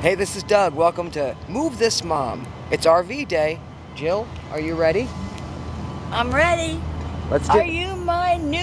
Hey, this is Doug. Welcome to Move This Mom. It's RV day. Jill, are you ready? I'm ready. Let's do Are you my new?